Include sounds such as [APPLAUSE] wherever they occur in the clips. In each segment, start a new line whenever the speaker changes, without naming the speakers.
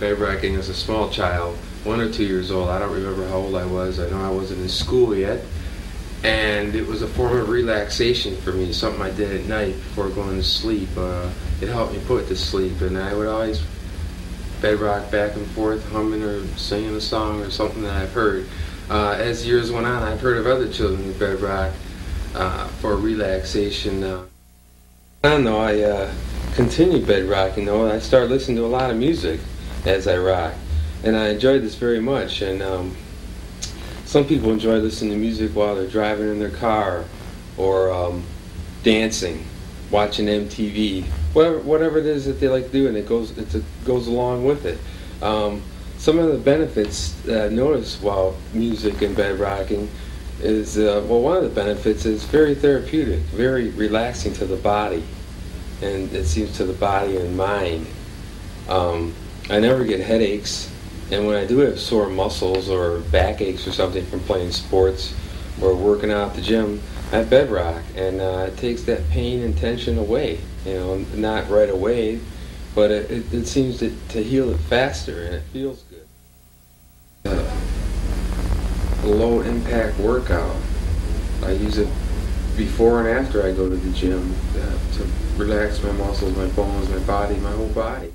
bedrocking as a small child, one or two years old. I don't remember how old I was. I know I wasn't in school yet. And it was a form of relaxation for me, something I did at night before going to sleep. Uh, it helped me put to sleep, and I would always bedrock back and forth, humming or singing a song or something that I've heard. Uh, as years went on, I've heard of other children who bedrock uh, for relaxation. Uh, I know, I uh, continued bedrocking though, and I started listening to a lot of music as I rock. And I enjoyed this very much. And um, some people enjoy listening to music while they're driving in their car or um, dancing, watching MTV, whatever, whatever it is that they like to do, and it goes, it's a, goes along with it. Um, some of the benefits that I noticed while music and bed rocking is, uh, well, one of the benefits is very therapeutic, very relaxing to the body and it seems to the body and mind. Um, I never get headaches, and when I do have sore muscles or backaches or something from playing sports or working out at the gym, I have bedrock, and uh, it takes that pain and tension away. You know, not right away, but it, it, it seems to, to heal it faster, and it feels good. Uh, low impact workout. I use it before and after I go to the gym uh, to relax my muscles, my bones, my body, my whole body.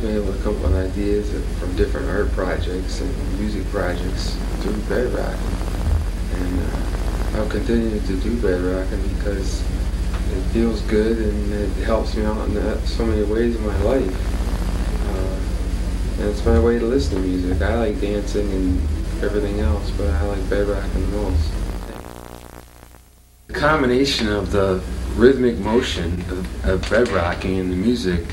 Been able to come up with ideas from different art projects and music projects through bedrocking. And uh, I'll continue to do bedrocking because it feels good and it helps me out in so many ways in my life. Uh, and it's my way to listen to music. I like dancing and everything else, but I like bedrocking the most. The combination of the rhythmic motion of, of bedrocking and the music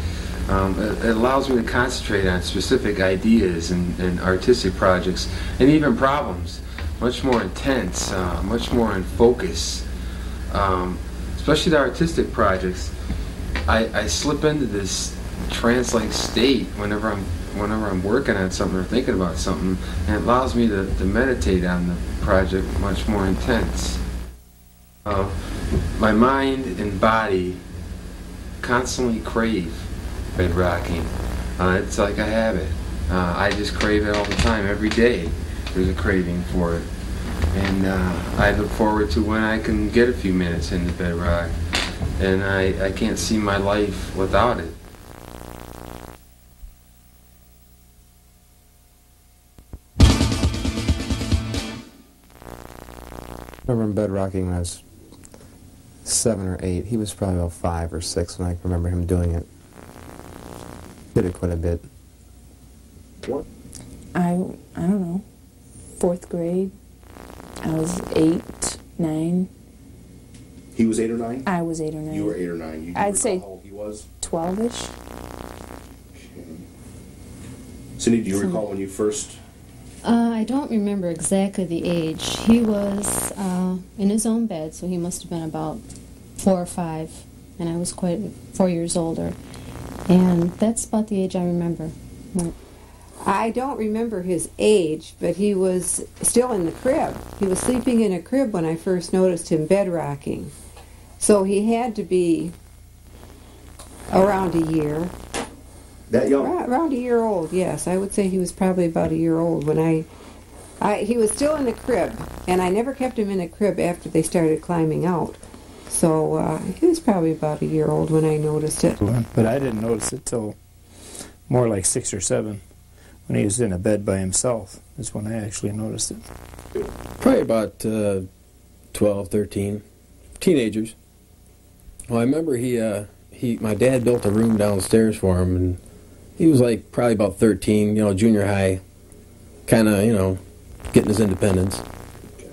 um, it, it allows me to concentrate on specific ideas and, and artistic projects and even problems much more intense, uh, much more in focus. Um, especially the artistic projects, I, I slip into this trance-like state whenever I'm whenever I'm working on something or thinking about something, and it allows me to, to meditate on the project much more intense. Uh, my mind and body constantly crave bedrocking. Uh, it's like a habit. Uh, I just crave it all the time, every day. There's a craving for it. And uh, I look forward to when I can get a few minutes into bedrock. And I, I can't see my life without it.
I remember him bedrocking when I was seven or eight. He was probably about five or six when I remember him doing it. Did it quite a bit. What?
I, I don't know, fourth grade. I was eight, nine.
He was eight or nine.
I was eight or nine.
You were eight or nine. You, you
I'd say-
how old he was.
Twelve-ish.
Cindy, do you
Some-
recall when you first?
Uh, I don't remember exactly the age. He was uh, in his own bed, so he must have been about four or five, and I was quite four years older. And that's about the age I remember. When-
I don't remember his age, but he was still in the crib. He was sleeping in a crib when I first noticed him bedrocking. So he had to be around a year.
That young?
Ra- Around a year old, yes. I would say he was probably about a year old when I, I he was still in the crib, and I never kept him in a crib after they started climbing out. So uh, he was probably about a year old when I noticed it.
But I didn't notice it till more like six or seven. When he was in a bed by himself is when I actually noticed it.
Probably about uh, 12, 13. Teenagers. Well, I remember he, uh, he, my dad built a room downstairs for him, and he was like probably about 13, you know, junior high, kind of, you know, getting his independence.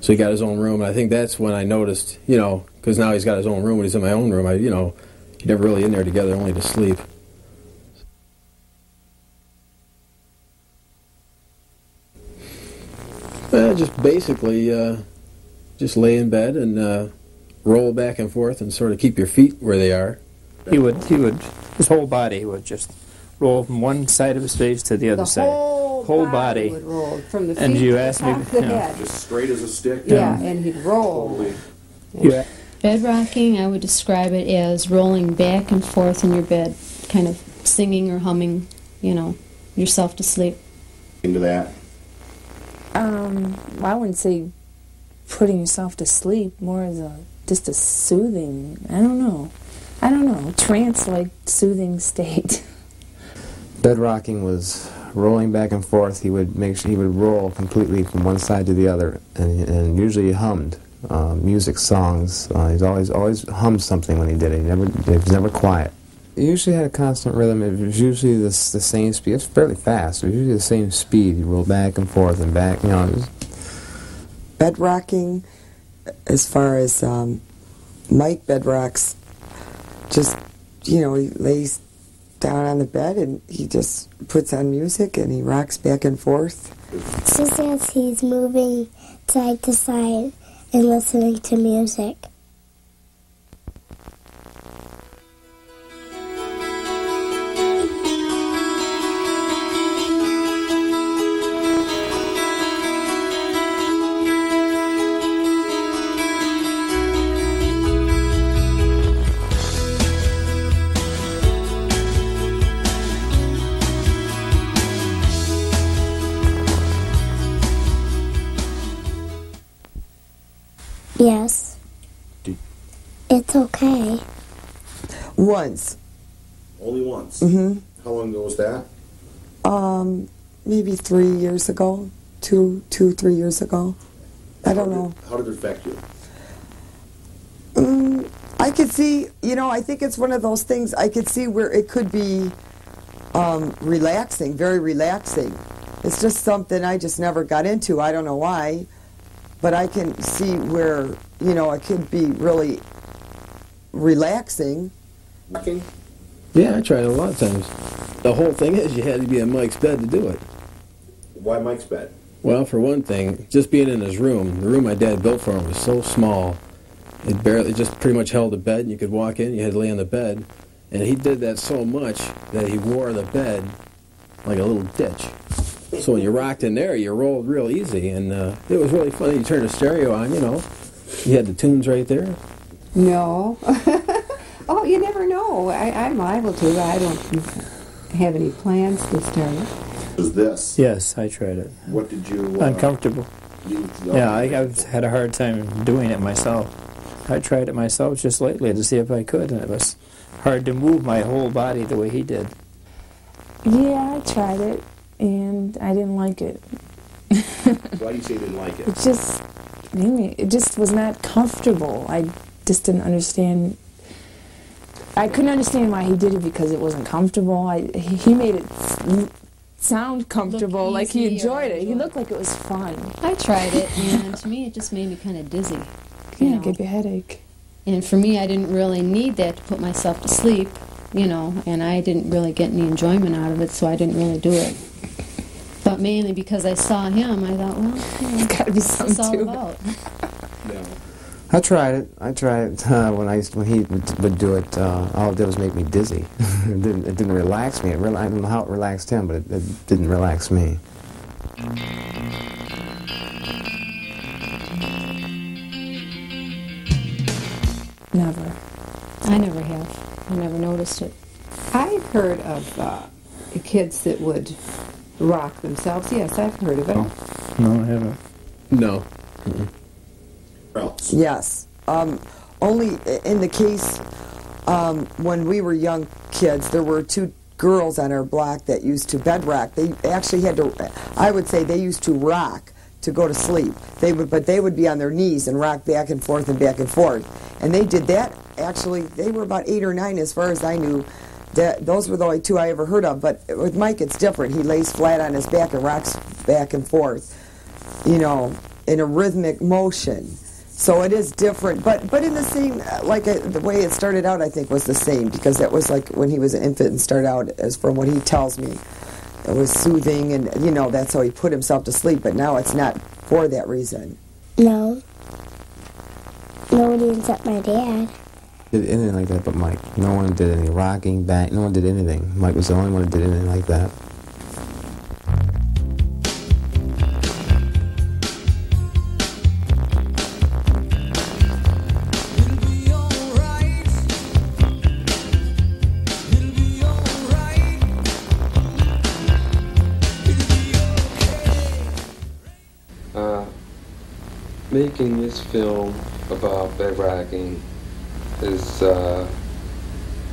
So he got his own room, and I think that's when I noticed, you know, because now he's got his own room, and he's in my own room. I, you know, he never really in there together, only to sleep. Uh, just basically, uh, just lay in bed and uh, roll back and forth and sort of keep your feet where they are.
He would, he would, his whole body would just roll from one side of his face to the other
The
side.
whole,
Whole
body,
body.
would roll from the feet
And you
to
asked me-
top of the
yeah.
Just straight as a stick.
Yeah, and he'd roll.
Totally.
You,
Bed rocking, I would describe it as rolling back and forth in your bed, kind of singing or humming, you know, yourself to sleep.
Into that.
Um, I wouldn't say putting yourself to sleep, more as a just a soothing. I don't know. I don't know. Trance-like soothing state. [LAUGHS]
Bed rocking was rolling back and forth. He would make sure he would roll completely from one side to the other, and, and usually he hummed uh, music songs. Uh, he's always always hummed something when he did it. He never he was never quiet. He usually had a constant rhythm. It was usually the, the same speed. It's fairly fast. It was usually the same speed. He rolled back and forth and back. You know, was,
bed rocking, as far as um, Mike bed rocks, just, you know, he lays down on the bed and he just puts on music and he rocks back and forth.
It's just as he's moving side to side and listening to music. Yes.
Did-
It's okay.
Once,
Only once.
hmm
How long ago was that?
um, maybe three years ago, two, two, three years ago. I don't
How
know.
how did it affect you?
Mm, I could see, you know, I think it's one of those things I could see where it could be um, relaxing, very relaxing. It's just something I just never got into. I don't know why, but I can see where, you know, it could be really relaxing.
Rocking?
Yeah, I tried it a lot of times. The whole thing is you had to be in Mike's bed to do it.
Why Mike's bed?
Well, for one thing, just being in his room, the room my dad built for him was so small. It barely, it just pretty much held a bed, and you could walk in, you had to lay on the bed. And he did that so much that he wore the bed like a little ditch. So when you rocked in there, you rolled real easy, and uh, it was really funny. You turned the stereo on, you know, you had the tunes right there.
No. [LAUGHS] oh, you never know. I, I'm liable to, I don't have any plans to start it.
Was this?
yes, I tried it.
What did you? Uh,
Uncomfortable.
You,
Yeah, I, I've had a hard time doing it myself. I tried it myself just lately to see if I could, and it was hard to move my whole body the way he did.
Yeah, I tried it, and I didn't like it. [LAUGHS]
Why do you say you didn't like it?
It just made me. It just was not comfortable. I just didn't understand. I couldn't understand why he did it because it wasn't comfortable. I he he made it sound comfortable, like he
easy or
enjoyed it. He looked like it was fun.
I tried it, [LAUGHS] and to me, it just made me kind of dizzy. you
Yeah,
know.
give you a headache.
And for me, I didn't really need that to put myself to sleep, you know, and I didn't really get any enjoyment out of it, so I didn't really do it. But mainly because I saw him, I thought, well, you know,
There's got to be something
all
to it.
about?
Yeah.
I tried it. I tried it uh, when I used, when he would, would do it. Uh, all it did was make me dizzy. [LAUGHS] it, didn't, it didn't relax me. It rela- I don't know how it relaxed him, but it, it didn't relax me.
Never.
I never have. I never noticed it.
I've heard of uh, kids that would rock themselves. Yes, I've heard of it.
Oh. No, I haven't.
No.
Where else?
Yes. Um, only in the case um, when we were young kids, there were two girls on our block that used to bed rock. They actually had to, I would say they used to rock to go to sleep. They would, but they would be on their knees and rock back and forth and back and forth. And they did that. Actually, they were about eight or nine, as far as I knew. That those were the only two I ever heard of. But with Mike, it's different. He lays flat on his back and rocks back and forth. You know, in a rhythmic motion. So it is different, but but in the same like uh, the way it started out, I think was the same because that was like when he was an infant and started out as from what he tells me, it was soothing and you know that's how he put himself to sleep. But now it's not for that reason.
No. Nobody except my dad.
Did anything like that but Mike. No one did any rocking, back. No one did anything. Mike was the only one that did anything like that.
It'll be alright. It'll be alright. It'll be okay.
Uh, making this film about bedrocking is uh,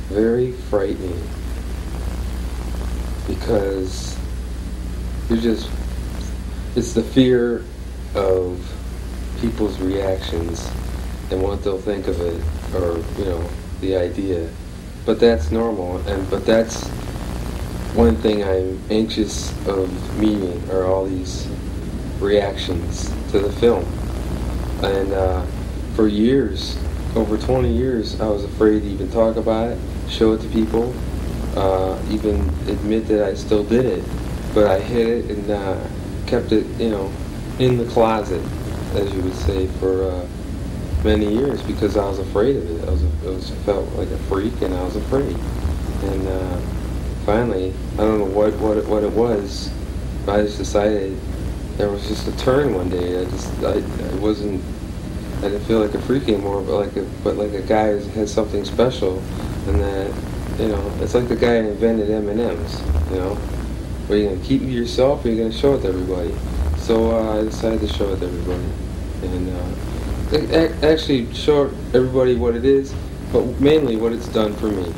very frightening. Because you're just it's the fear of people's reactions and what they'll think of it or you know the idea. But that's normal and but that's one thing i'm anxious of meeting are all these reactions to the film. And uh, for years over 20 years i was afraid to even talk about it show it to people uh, even admit that i still did it. But i hid it and uh, kept it you know in the closet as you would say for uh, many years because i was afraid of it. I was, I was felt like a freak and i was afraid. And uh, finally i don't know what, what, it, what it was but i just decided there was just a turn one day. I just I, I wasn't I didn't feel like a freak anymore, but like a but like a guy who has something special, and that you know it's like the guy who invented M and M's. You know, are you gonna keep it yourself, or are you gonna show it to everybody? So uh, I decided to show it to everybody, and uh, actually show everybody what it is, but mainly what it's done for me.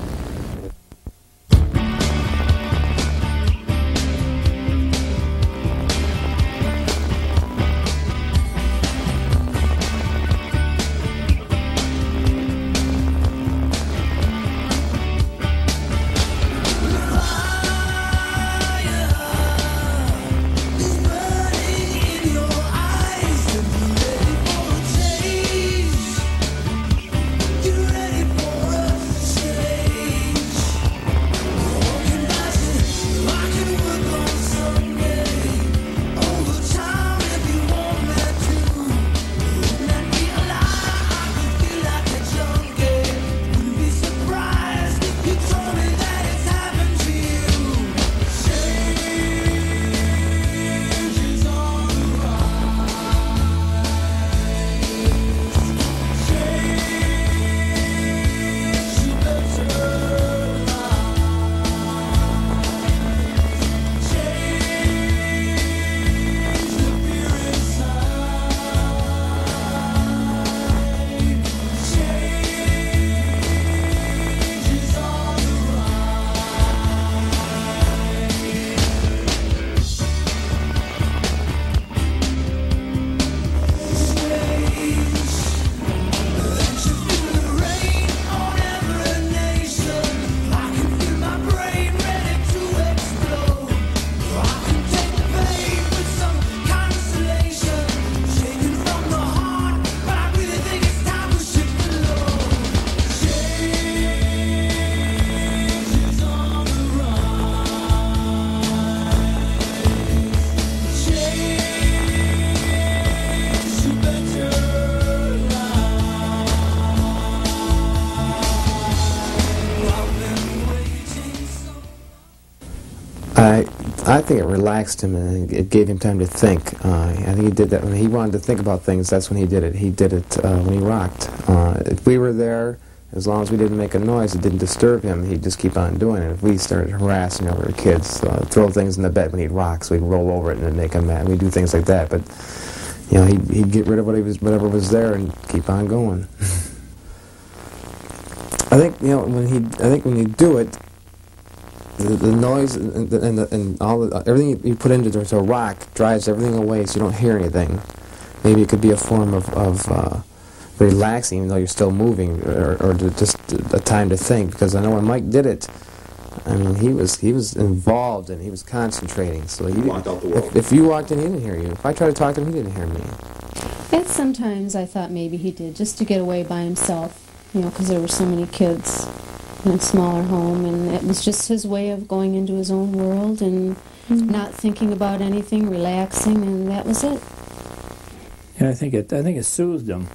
I think it relaxed him and it gave him time to think. Uh, I think he did that when he wanted to think about things. That's when he did it. He did it uh, when he rocked. Uh, if we were there, as long as we didn't make a noise, it didn't disturb him. He'd just keep on doing it. If we started harassing other kids, uh, throw things in the bed when he'd rock, so he'd roll over it and it'd make him mad. We'd do things like that. But you know, he'd, he'd get rid of what he was, whatever was there, and keep on going. [LAUGHS] I think you know when he. I think when you do it, the, the noise and, the, and, the, and all the, everything you put into it to rock drives everything away, so you don't hear anything. Maybe it could be a form of, of uh, relaxing, even though you're still moving, or, or just a time to think. Because I know when Mike did it, I mean, he was he was involved and he was concentrating. So he
Blocked out the world.
If, if you walked in, he didn't hear you. If I tried to talk to him, he didn't hear me.
And sometimes I thought maybe he did, just to get away by himself, you know, because there were so many kids in a smaller home, and it was just his way of going into his own world and mm-hmm. not thinking about anything, relaxing, and that was it.
And I think it I think it soothed him.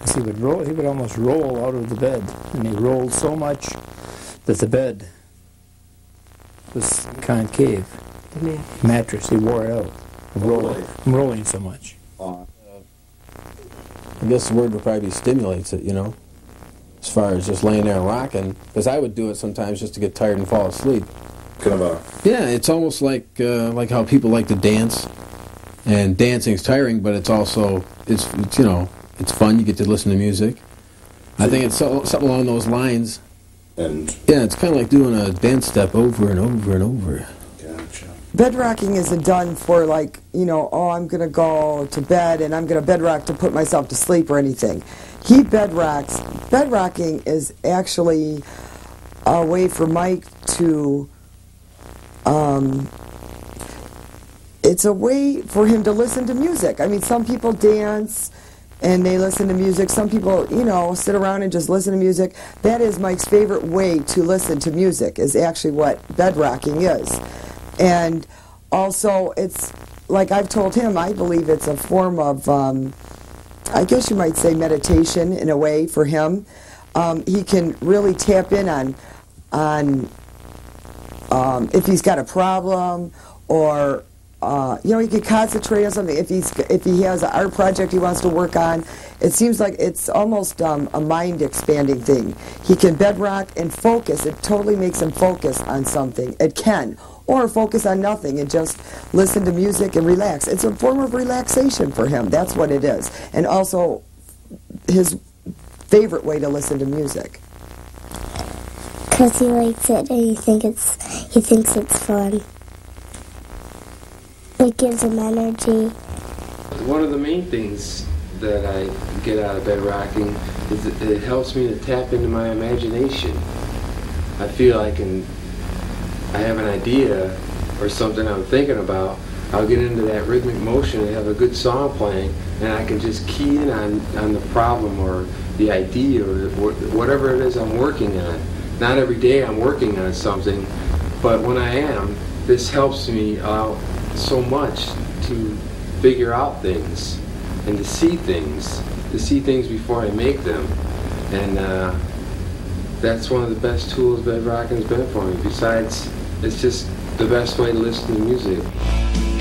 'Cause he would roll he would almost roll out of the bed. And he rolled so much that the bed was concave.
The man.
Mattress, he wore it out. From rolling, from rolling so much.
Uh, I guess the word would probably be stimulates it, you know, as far as just laying there and rocking. Because I would do it sometimes just to get tired and fall asleep.
Kind of a
Yeah, it's almost like uh, like how people like to dance, and dancing's tiring, but it's also it's, it's you know it's fun. You get to listen to music. I think it's so, something along those lines.
and
Yeah, it's kind of like doing a dance step over and over and over.
gotcha.
Bed rocking isn't done for like, you know, oh, I'm going to go to bed and I'm going to bed rock to put myself to sleep or anything. He bed rocks. Bed rocking is actually a way for Mike to, um, it's a way for him to listen to music. I mean, some people dance and they listen to music. Some people, you know, sit around and just listen to music. That is Mike's favorite way to listen to music, is actually what bed rocking is. And also, it's like I've told him, I believe it's a form of, um, I guess you might say, meditation in a way for him. Um, he can really tap in on, on um, if he's got a problem or uh, you know he can concentrate on something. If he's if he has an art project he wants to work on it seems like it's almost um, a mind expanding thing. He can bedrock and focus. It totally makes him focus on something. It can or focus on nothing and just listen to music and relax it's a form of relaxation for him that's what it is and also his favorite way to listen to music
Because he likes it and he think it's he thinks it's fun. It gives him energy.
One of the main things that I get out of bed rocking is that it helps me to tap into my imagination. I feel I can, I have an idea or something I'm thinking about. I'll get into that rhythmic motion and have a good song playing, and I can just key in on, on the problem or the idea or whatever it is I'm working on. Not every day I'm working on something, but when I am, this helps me out so much to figure out things and to see things, to see things before I make them. And uh, that's one of the best tools bedrocking's been for me. Besides, it's just the best way to listen to music.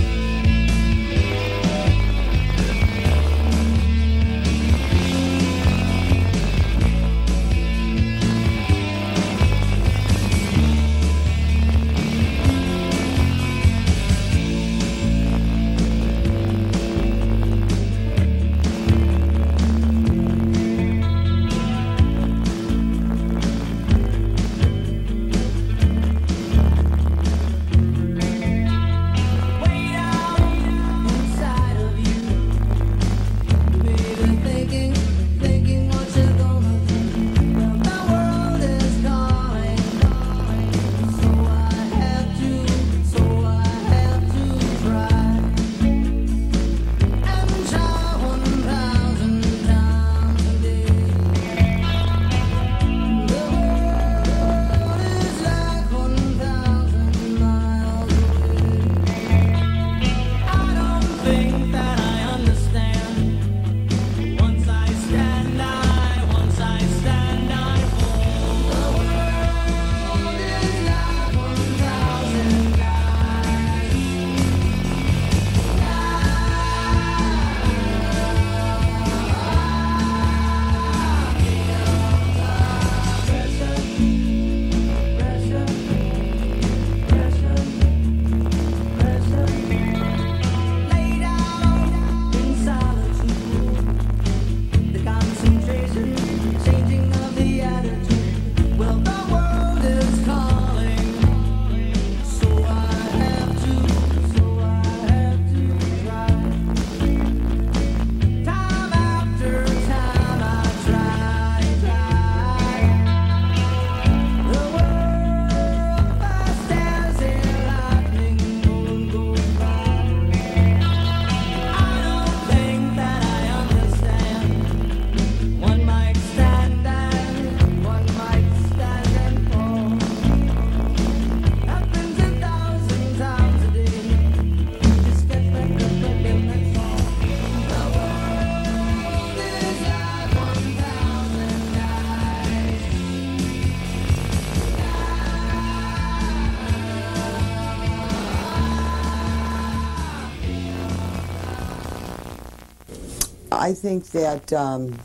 I think that um,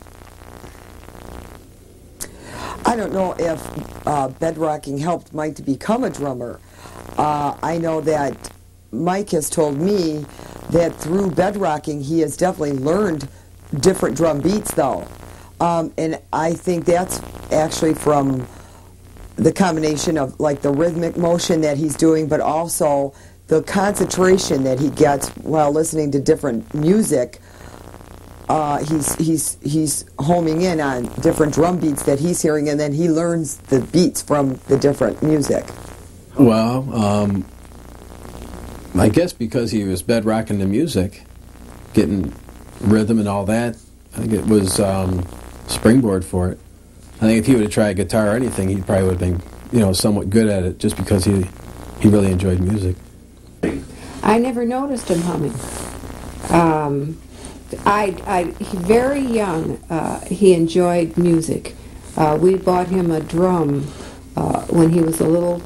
I don't know if uh, bedrocking helped Mike to become a drummer. Uh, I know that Mike has told me that through bedrocking he has definitely learned different drum beats, though, um, and I think that's actually from the combination of like the rhythmic motion that he's doing, but also the concentration that he gets while listening to different music. Uh, he's he's he's homing in on different drum beats that he's hearing, and then he learns the beats from the different music.
Well, um, I guess because he was bedrocking the music, getting rhythm and all that, I think it was um, springboard for it. I think if he would have tried guitar or anything, he probably would have been, you know, somewhat good at it just because he he really enjoyed music.
I never noticed him humming. Um, I, I, he, very young, uh, he enjoyed music. Uh, we bought him a drum uh, when he was a little,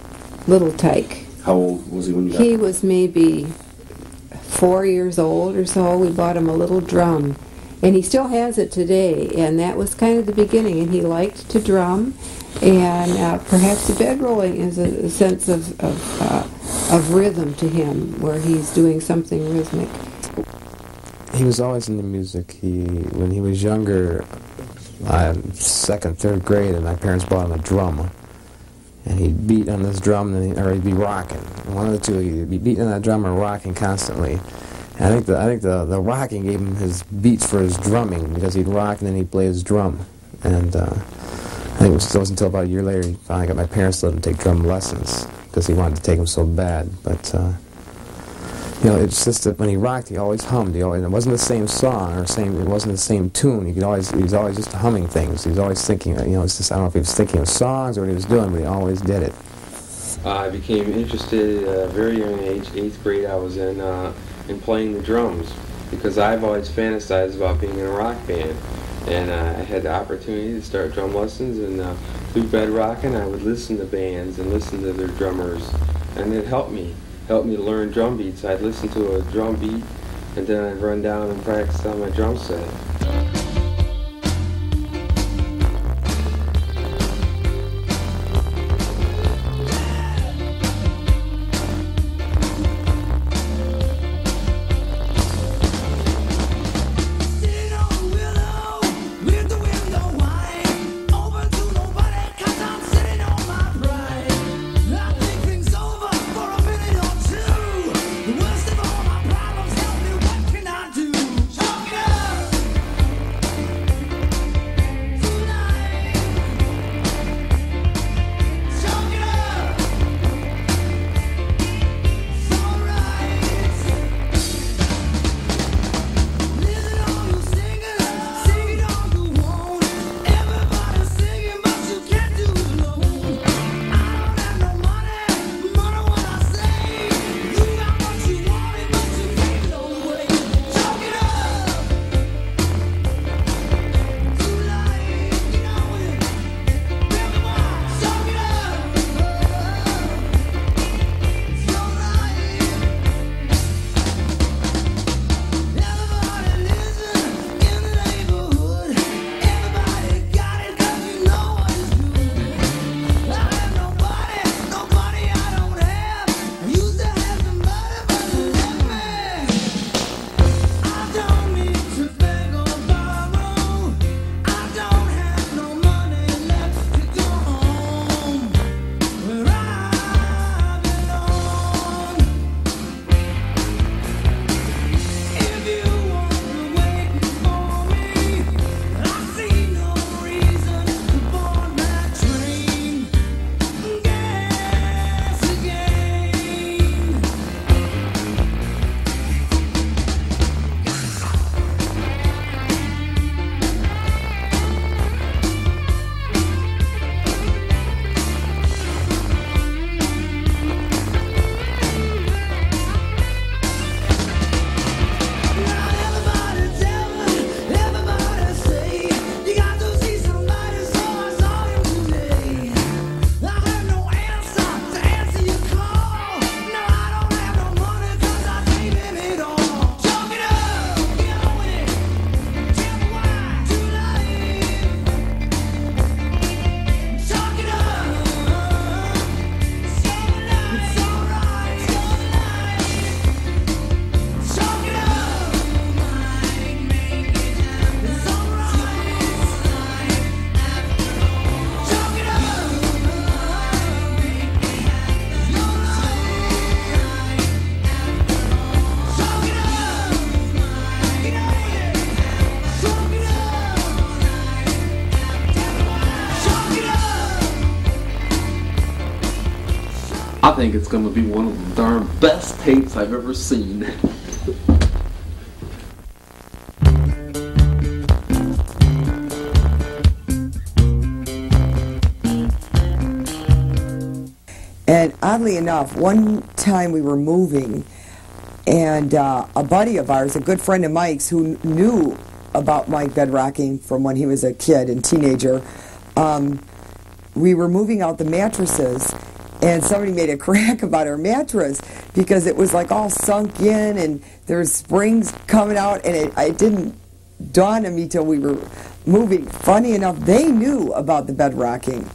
little tyke.
How old was he when you got
He was maybe four years old or so. We bought him a little drum, and he still has it today. And that was kind of the beginning. And he liked to drum, and uh, perhaps the bed rolling is a, a sense of of, uh, of rhythm to him, where he's doing something rhythmic.
He was always into music. He, when he was younger, uh, second, third grade, and my parents bought him a drum, and he'd beat on this drum, and he, or he'd be rocking. One of the two, he'd be beating on that drum or rocking constantly. And I think the I think the the rocking gave him his beats for his drumming because he'd rock and then he'd play his drum. And uh, I think it was, it wasn't until about a year later he finally got my parents to let him take drum lessons because he wanted to take them so bad. But uh, you know, it's just that when he rocked, he always hummed. He always, it wasn't the same song or same. It wasn't the same tune. He could always. He was always just humming things. He was always thinking. You know, it's just I don't know if he was thinking of songs or what he was doing, but he always did it.
I became interested at a very young age, eighth grade I was in, uh, in playing the drums because I've always fantasized about being in a rock band. And uh, I had the opportunity to start drum lessons and uh, through bedrocking I would listen to bands and listen to their drummers and it helped me, helped me learn drum beats. I'd listen to a drum beat and then I'd run down and practice on my drum set.
Think
it's going to be one of the darn best tapes I've ever seen.
And oddly enough, one time we were moving, and uh, a buddy of ours, a good friend of Mike's, who knew about Mike bedrocking from when he was a kid and teenager, um, we were moving out the mattresses, and somebody made a [LAUGHS] crack about our mattress because it was like all sunk in, and there springs coming out, and it, it didn't dawn on me till we were moving. Funny enough, they knew about the bed rocking.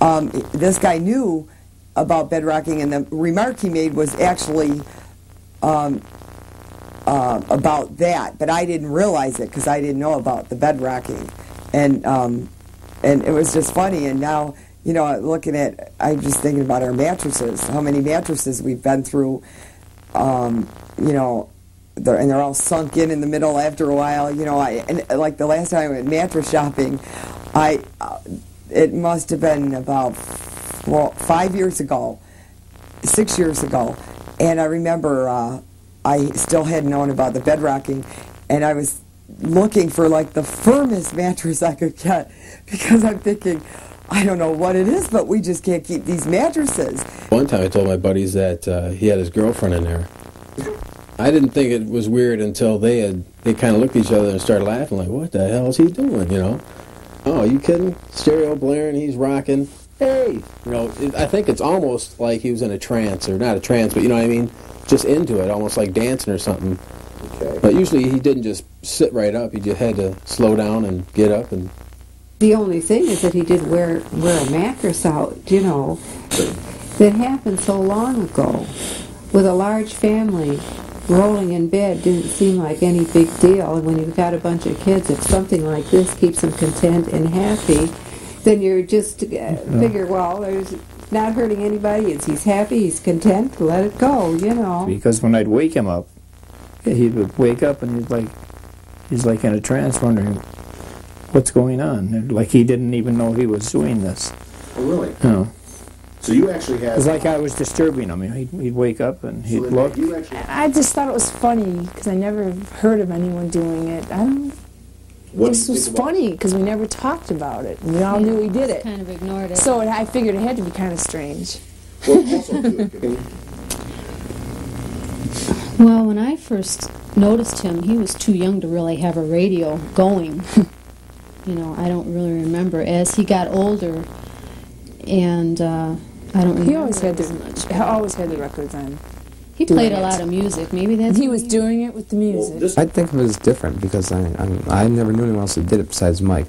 Um, this guy knew about bed rocking, and the remark he made was actually um, uh, about that, but I didn't realize it because I didn't know about the bed rocking, and um, and it was just funny. And now, you know, looking at, I'm just thinking about our mattresses, how many mattresses we've been through, um, you know, they're, and they're all sunk in in the middle after a while. You know, I and like the last time I went mattress shopping, I uh, it must have been about well five years ago, six years ago, and I remember uh, I still hadn't known about the bed rocking, and I was looking for like the firmest [LAUGHS] mattress I could get because I'm thinking. I don't know what it is, but we just can't keep these mattresses.
One time I told my buddies that uh, he had his girlfriend in there. I didn't think it was weird until they had they kind of looked at each other and started laughing like, "What the hell is he doing?" You know? Oh, you kidding? Stereo blaring, he's rocking. Hey, you know, it, I think it's almost like he was in a trance, or not a trance, but you know what I mean? Just into it, almost like dancing or something.
Okay.
But usually he didn't just sit right up. He just had to slow down and get up and
The only thing is that he did wear wear a mattress out, you know. That happened so long ago. With a large family, rolling in bed didn't seem like any big deal. And when you've got a bunch of kids, if something like this keeps them content and happy, then you're just uh, figure, well, there's not hurting anybody. It's he's happy, he's content. Let it go, you know.
Because when I'd wake him up, he would wake up and he's like, he's like in a trance, wondering what's going on. Like he didn't even know he was doing this.
Oh, really?
You know,
So you actually had.
it was like I was disturbing him. He'd, he'd wake up and he'd
then
look.
You actually.
I just thought it was funny because I never heard of anyone doing it. I don't.
What
this
do
was funny because we never talked about it. We all knew he did it.
Kind of ignored it.
So it, I figured it had to be kind of strange.
Well, also, too, [LAUGHS]
Well, when I first noticed him, he was too young to really have a radio going. [LAUGHS] you know, I don't really remember. As he got older, and uh, I don't remember.
He always had
as
the
much.
he always had the records on.
He played a
it.
lot of music. Maybe that's
He
what
was doing it with the music.
this,
I think of it as different because I, I, I never knew anyone else that did it besides Mike.